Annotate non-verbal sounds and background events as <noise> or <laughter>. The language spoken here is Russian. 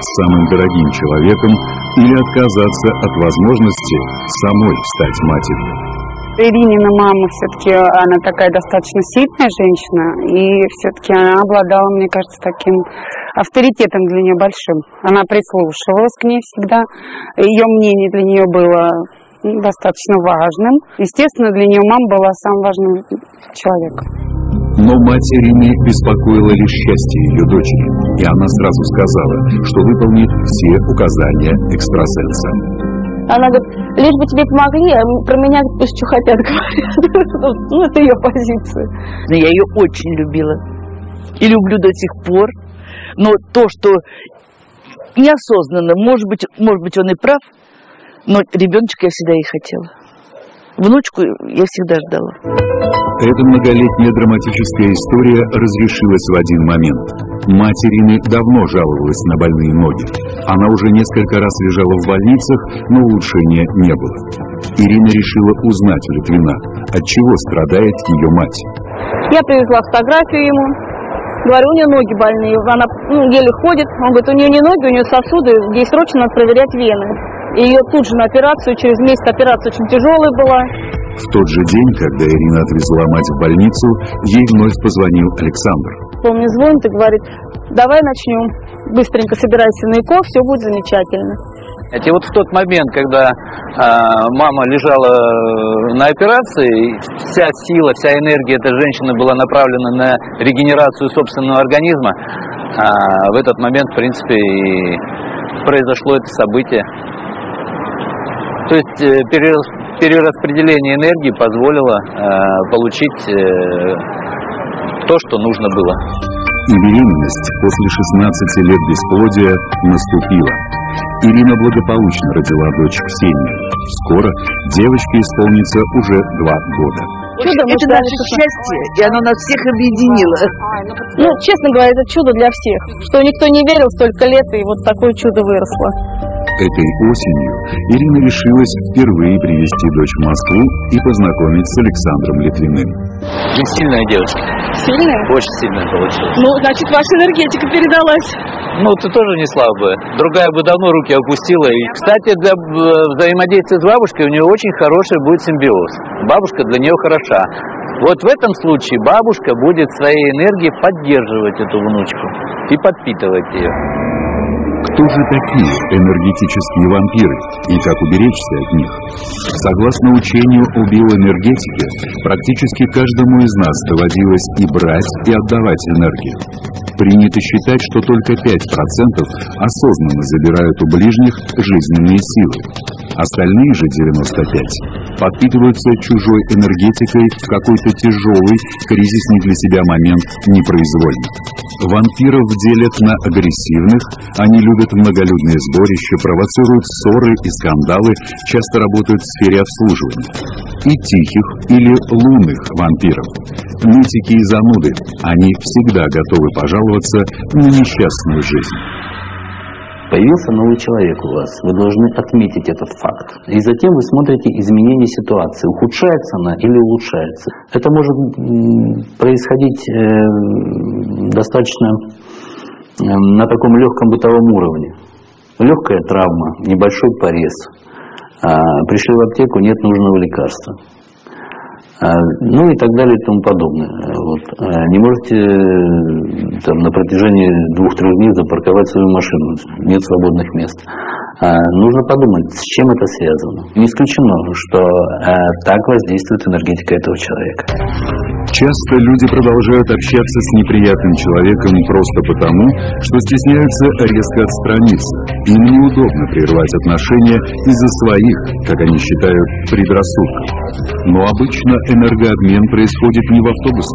самым дорогим человеком или отказаться от возможности самой стать матерью. Иринина мама все-таки, она такая достаточно сильная женщина, и все-таки она обладала, мне кажется, таким авторитетом для нее большим. Она прислушивалась к ней всегда, ее мнение для нее было достаточно важным. Естественно, для нее мама была самым важным человеком. Но мать Ирины беспокоила лишь счастье ее дочери, и она сразу сказала, что выполнит все указания экстрасенса. Она говорит, лишь бы тебе помогли, а про меня пусть что хотят говорят. <laughs> Ну, это ее позиция. Я ее очень любила и люблю до сих пор. Но то, что неосознанно, может быть, может быть, он и прав, но ребеночка я всегда и хотела. Внучку я всегда ждала. Эта многолетняя драматическая история разрешилась в один момент. Мать Ирины давно жаловалась на больные ноги. Она уже несколько раз лежала в больницах, но улучшения не было. Ирина решила узнать у Литвина, от чего страдает ее мать. Я привезла фотографию ему. Говорю, у нее ноги больные, она ну, еле ходит. Он говорит, у нее не ноги, у нее сосуды, ей срочно надо проверять вены. Ее тут же на операцию, через месяц операция очень тяжелая была. В тот же день, когда Ирина отвезла мать в больницу, ей вновь позвонил Александр. Он мне звонит и говорит, давай начнем, быстренько собирайся на ЭКО, все будет замечательно. И вот в тот момент, когда э, мама лежала на операции, вся сила, вся энергия этой женщины была направлена на регенерацию собственного организма, э, в этот момент, в принципе, и произошло это событие. То есть э, перераспределение энергии позволило э, получить э, то, что нужно было. И беременность после 16 лет бесплодия наступила. Ирина благополучно родила дочь Ксению. Скоро девочке исполнится уже два года. Чудо это наше счастье, и оно нас всех объединило. Ну, честно говоря, это чудо для всех. Что никто не верил столько лет, и вот такое чудо выросло. Этой осенью Ирина решилась впервые привести дочь в Москву и познакомить с Александром Литвиным. Не сильная девочка. Сильная? Очень сильная получилась. Ну, значит, ваша энергетика передалась. Ну, ты тоже не слабая. Другая бы давно руки опустила. И, кстати, для взаимодействия с бабушкой у нее очень хороший будет симбиоз. Бабушка для нее хороша. Вот в этом случае бабушка будет своей энергией поддерживать эту внучку и подпитывать ее. Кто же такие энергетические вампиры и как уберечься от них? Согласно учению о биоэнергетике, практически каждому из нас доводилось и брать, и отдавать энергию. Принято считать, что только 5% осознанно забирают у ближних жизненные силы. Остальные же 95 подпитываются чужой энергетикой в какой-то тяжелый, кризисный для себя момент непроизвольно. Вампиров делят на агрессивных, они любят многолюдные сборища, провоцируют ссоры и скандалы, часто работают в сфере обслуживания. И тихих или лунных вампиров. Нытики и зануды, они всегда готовы пожаловаться на несчастную жизнь. Появился новый человек у вас, вы должны отметить этот факт. И затем вы смотрите изменение ситуации, ухудшается она или улучшается. Это может происходить э, достаточно э, на таком легком бытовом уровне. Легкая травма, небольшой порез. А, пришли в аптеку, нет нужного лекарства. А, ну и так далее и тому подобное. Вот. А, не можете там, на протяжении двух-трех дней запарковать свою машину, нет свободных мест. А, нужно подумать, с чем это связано. Не исключено, что так воздействует энергетика этого человека. Часто люди продолжают общаться с неприятным человеком просто потому, что стесняются резко отстраниться. Им неудобно прервать отношения из-за своих, как они считают, предрассудков. Но обычно энергообмен происходит не в автобусной